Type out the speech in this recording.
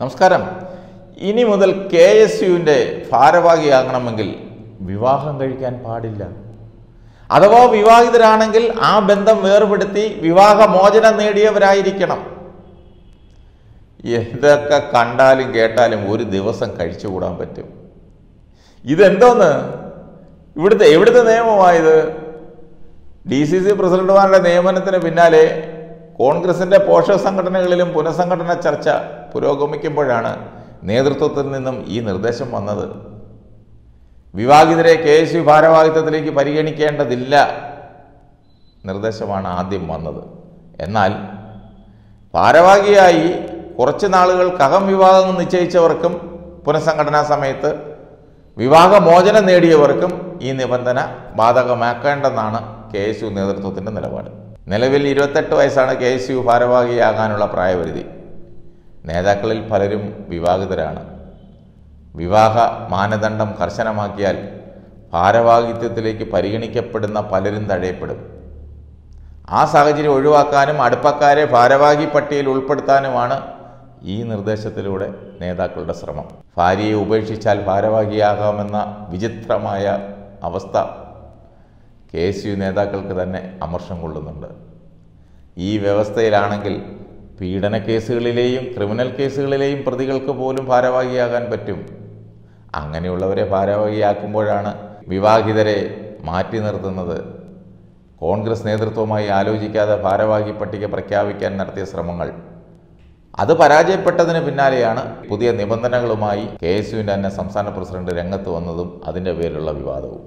നമസ്കാരം. ഇനി മുതൽ കെ എസ് യുവിന്റെ ഭാരവാഹിയാകണമെങ്കിൽ വിവാഹം കഴിക്കാൻ പാടില്ല. അഥവാ വിവാഹിതരാണെങ്കിൽ ആ ബന്ധം വേർപെടുത്തി വിവാഹമോചനം നേടിയവരായിരിക്കണം. എന്തൊക്കെ കണ്ടാലും കേട്ടാലും ഒരു ദിവസം കഴിച്ചുകൂടാൻ പറ്റും. ഇതെന്തോന്ന്? ഇവിടുത്തെ എവിടുത്തെ നിയമമായത് ഡി സി സി പ്രസിഡന്റുമാരുടെ നിയമനത്തിന് പിന്നാലെ കോൺഗ്രസിന്റെ പോഷക സംഘടനകളിലും പുനഃസംഘടന ചർച്ച പുരോഗമിക്കുമ്പോഴാണ് നേതൃത്വത്തിൽ നിന്നും ഈ നിർദ്ദേശം വന്നത്. വിവാഹിതരെ കെ എസ് യു ഭാരവാഹിത്വത്തിലേക്ക് പരിഗണിക്കേണ്ടതില്ല നിർദ്ദേശമാണ് ആദ്യം വന്നത്. എന്നാൽ ഭാരവാഹിയായി കുറച്ച് നാളുകൾക്കകം വിവാഹം നിശ്ചയിച്ചവർക്കും പുനഃസംഘടനാ സമയത്ത് വിവാഹമോചനം നേടിയവർക്കും ഈ നിബന്ധന ബാധകമാക്കേണ്ടെന്നാണ് കെ എസ് യു നേതൃത്വത്തിന്റെ നിലപാട്. നിലവിൽ ഇരുപത്തെട്ട് വയസ്സാണ് കെ എസ് യു ഭാരവാഹിയാകാനുള്ള പ്രായപരിധി. നേതാക്കളിൽ പലരും വിവാഹിതരാണ്. വിവാഹ മാനദണ്ഡം കർശനമാക്കിയാൽ ഭാരവാഹിത്വത്തിലേക്ക് പരിഗണിക്കപ്പെടുന്ന പലരും തഴയപ്പെടും ആ സാഹചര്യം ഒഴിവാക്കാനും അടുപ്പക്കാരെ ഭാരവാഹി പട്ടികയിൽ ഉൾപ്പെടുത്താനുമാണ് ഈ നിർദ്ദേശത്തിലൂടെ നേതാക്കളുടെ ശ്രമം. ഭാര്യയെ ഉപേക്ഷിച്ചാൽ ഭാരവാഹിയാകാമെന്ന വിചിത്രമായ അവസ്ഥ കെ എസ് യു നേതാക്കൾക്ക് തന്നെ അമർഷം കൊള്ളുന്നുണ്ട്. ഈ വ്യവസ്ഥയിലാണെങ്കിൽ പീഡന കേസുകളിലെയും ക്രിമിനൽ കേസുകളിലെയും പ്രതികൾക്ക് പോലും ഭാരവാഹിയാകാൻ പറ്റും. അങ്ങനെയുള്ളവരെ ഭാരവാഹിയാക്കുമ്പോഴാണ് വിവാഹിതരെ മാറ്റി നിർത്തുന്നത്. കോൺഗ്രസ് നേതൃത്വവുമായി ആലോചിക്കാതെ ഭാരവാഹി പട്ടിക പ്രഖ്യാപിക്കാൻ നടത്തിയ ശ്രമങ്ങൾ. അത് പരാജയപ്പെട്ടതിന് പിന്നാലെയാണ് പുതിയ നിബന്ധനകളുമായി കെ എസ് യുവിന്റെ തന്നെ സംസ്ഥാന പ്രസിഡന്റ് രംഗത്ത് വന്നതും അതിന്റെ പേരിലുള്ള വിവാദവും.